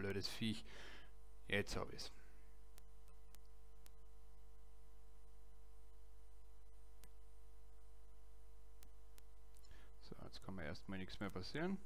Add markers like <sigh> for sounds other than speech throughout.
blödes Viech. Jetzt hab ich's. So, jetzt kann mir erstmal nichts mehr passieren.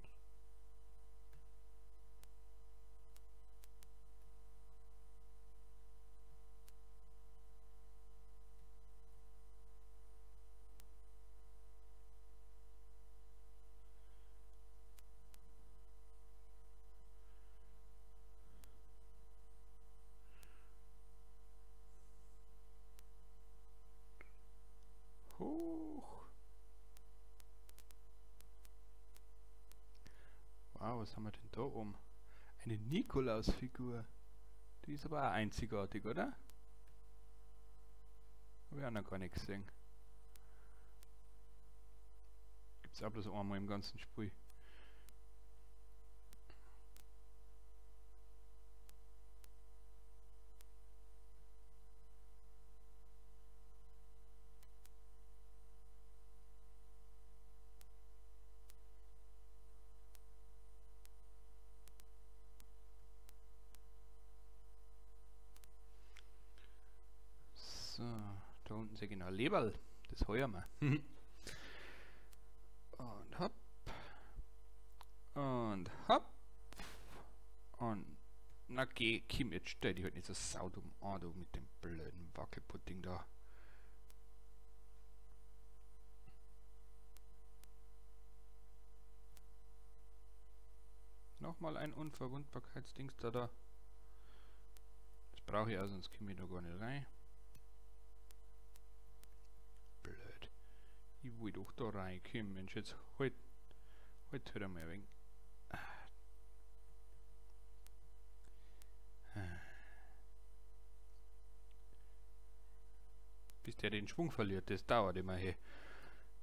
Wow, was haben wir denn da oben? Eine Nikolaus-Figur. Die ist aber auch einzigartig, oder? Habe ich auch noch gar nicht gesehen. Gibt es auch bloß einmal im ganzen Spiel. So, da unten sehe ich genau Leberl. Das heuern wir. <laughs> und hopp. Und hopp. Und na geh, Kim, jetzt stell dich halt nicht so saudumm an, du mit dem blöden Wackelpudding da. Nochmal ein Unverwundbarkeitsdings da da. Das brauche ich auch, sonst komme ich da gar nicht rein. Ich will doch da reinkommen, Mensch, jetzt halt, halt hör mal ein wenig. Bis der den Schwung verliert, das dauert immer hier.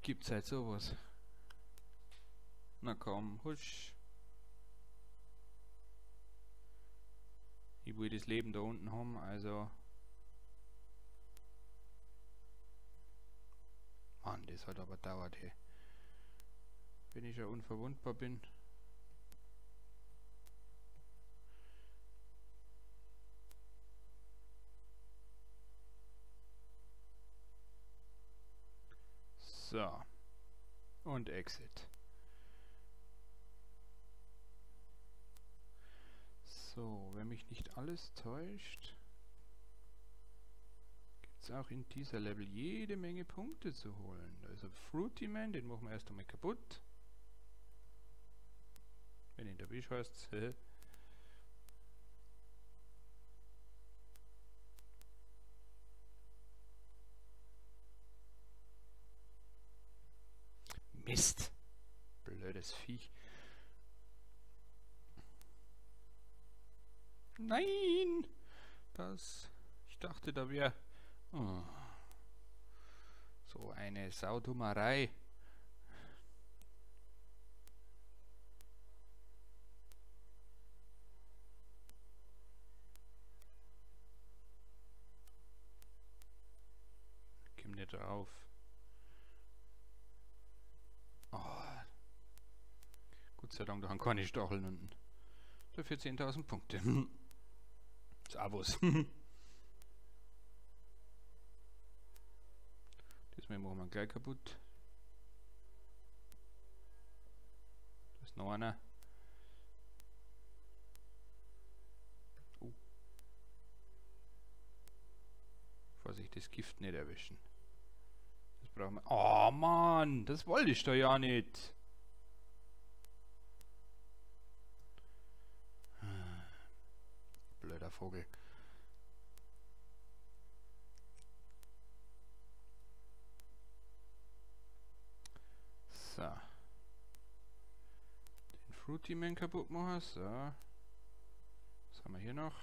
Gibt's halt sowas. Na komm, husch. Ich will das Leben da unten haben, also... Das hat aber dauert, hey. Wenn ich ja unverwundbar bin. So. Und Exit. So, wenn mich nicht alles täuscht, es auch in dieser Level jede Menge Punkte zu holen. Also Fruity Man, den machen wir erst einmal kaputt. Wenn ihn der Wisch heißt. <laughs> Mist! Blödes Viech. Nein! Das... Ich dachte, da wäre... Oh. So eine Saudummerei. Komm nicht drauf. Oh. Gott sei Dank, da haben keine Stacheln unten. Dafür 10.000 Punkte. Servus. <laughs> das machen wir gleich kaputt. Das ist noch einer. Oh. Vorsicht, das Gift nicht erwischen. Das brauchen wir. Oh Mann, das wollte ich doch ja nicht. Blöder Vogel. So. Den Fruity Man kaputt machen. So. Was haben wir hier noch?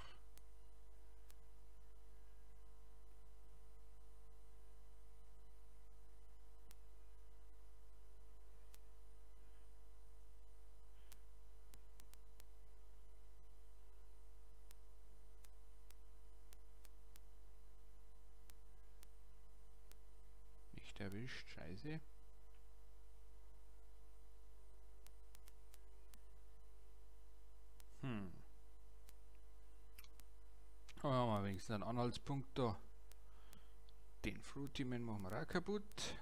Nicht erwischt, scheiße. Haben wir wenigstens einen Anhaltspunkt da. Den Fruitiman machen wir auch kaputt.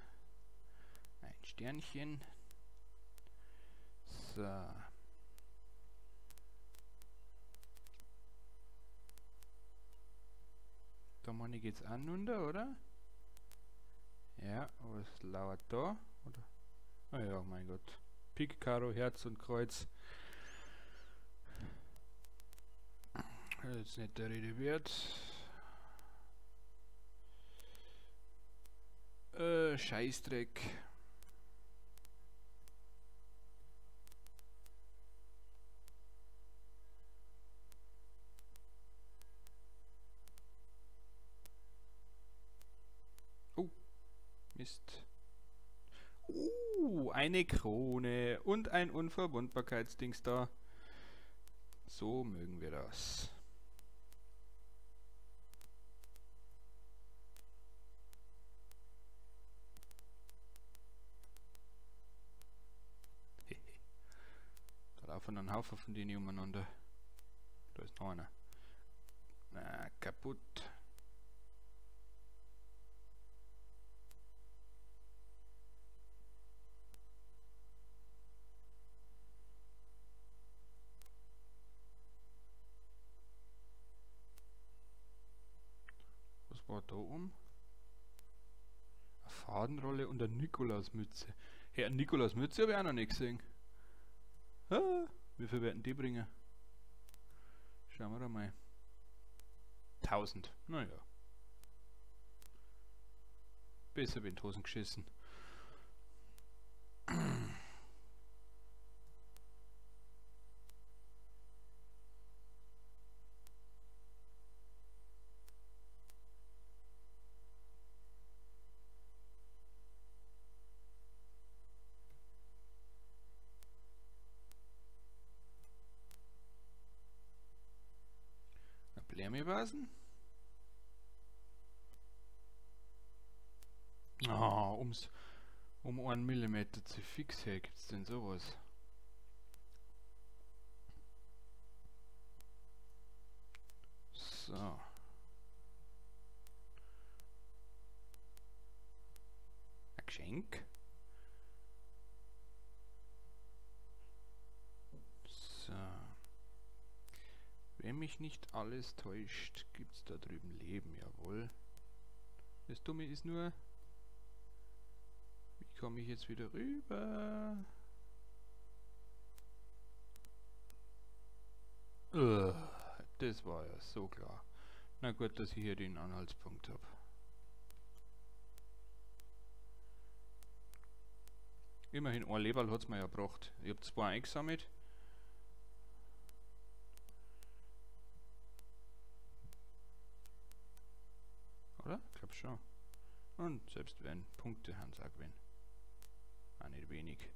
Ein Sternchen. So. Da meine ich jetzt an runter, oder? Ja, was lauert da? Oder? Ah ja, mein Gott. Pik, Karo, Herz und Kreuz. Jetzt nicht der Rede wert. Äh, Scheißdreck. Oh, Mist. Uh, eine Krone und ein Unverwundbarkeitsdings da. So mögen wir das. Laufen ein Haufen von denen umeinander. Da ist noch einer. Na, kaputt. Was war da um? Eine Fadenrolle und eine Nikolausmütze. Eine Nikolausmütze habe ich auch noch nicht gesehen. Ah, wie viel werden die bringen? Schauen wir da mal. 1000. Naja. Besser wie in die Hosen geschissen. Wärmebasen? Ah, oh, ums, um einen Millimeter zu fix her gibt's denn sowas? So. Ein Geschenk. Wenn mich nicht alles täuscht, gibt es da drüben Leben, jawohl. Das Dumme ist nur, wie komme ich jetzt wieder rüber? Uh, das war ja so klar. Na gut, dass ich hier den Anhaltspunkt habe. Immerhin ein Leberl hat es mir ja gebracht. Ich habe zwei eingesammelt. Oder? Ich glaube schon. Und selbst wenn Punkte haben, sag wenn. Auch nicht wenig.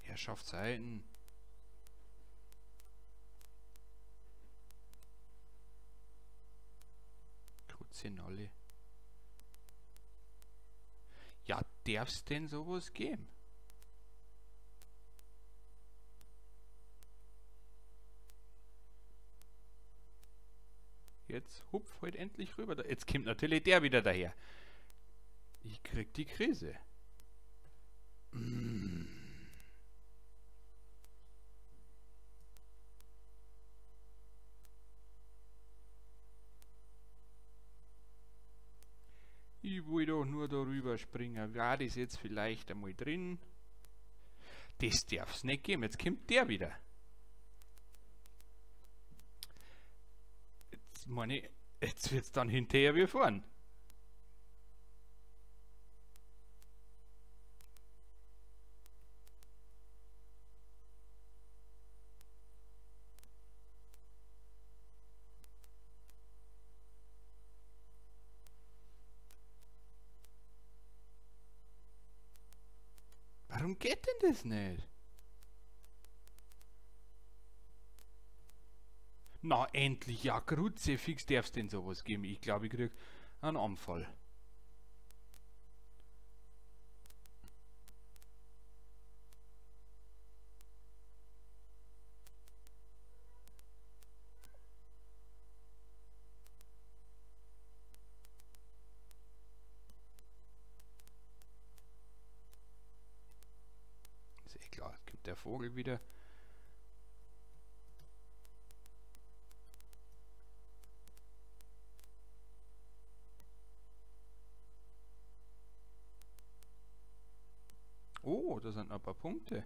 Herrschaftszeiten. Kruzenale. Ja, darf's denn sowas geben? Jetzt hupf heute endlich rüber. Jetzt kommt natürlich der wieder daher. Ich krieg die Krise. Mm. Ich will doch nur darüber springen. War das jetzt vielleicht einmal drin? Das darf's nicht geben. Jetzt kommt der wieder. Jetzt meine jetzt wird's dann hinterher wie vorn. Warum geht denn das nicht? Na endlich, ja, Grütze, fix darf's denn sowas geben. Ich glaube, ich krieg einen Anfall. Ist eh klar, es gibt der Vogel wieder. Da sind ein paar Punkte.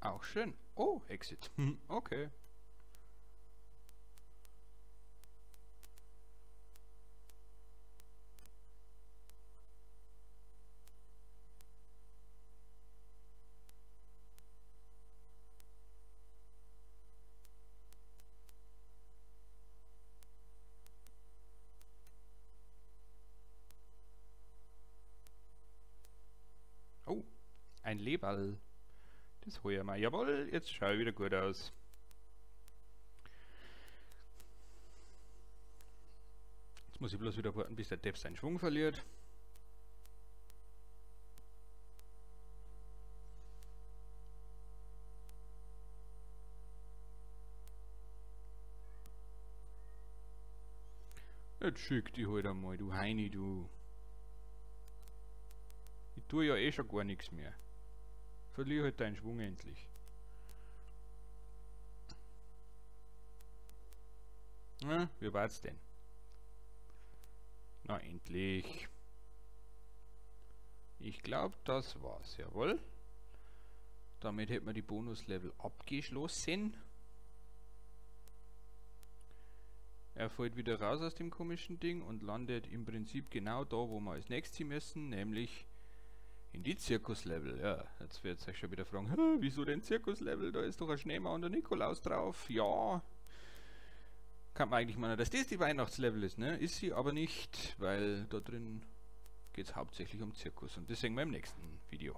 Auch schön. Oh, Exit. <laughs> okay. Ein Leberl. Das hole ich mal. Jawohl, jetzt schaue ich wieder gut aus. Jetzt muss ich bloß wieder warten, bis der Depp seinen Schwung verliert. Jetzt schick die halt einmal, du Heini, du. Ich tue ja eh schon gar nichts mehr. Verlier halt deinen Schwung endlich. Na, wie war's denn? Na, endlich. Ich glaube, das war's. Jawohl. Damit hätten wir die Bonuslevel abgeschlossen. Er fällt wieder raus aus dem komischen Ding und landet im Prinzip genau da, wo wir als nächstes messen, nämlich in die Zirkuslevel, ja. Jetzt wird sich schon wieder fragen, wieso denn Zirkuslevel? Da ist doch ein Schneemann und der Nikolaus drauf. Ja. Kann man eigentlich meinen, dass das die Weihnachtslevel ist, ne? Ist sie aber nicht, weil da drin geht es hauptsächlich um Zirkus. Und das sehen wir im nächsten Video.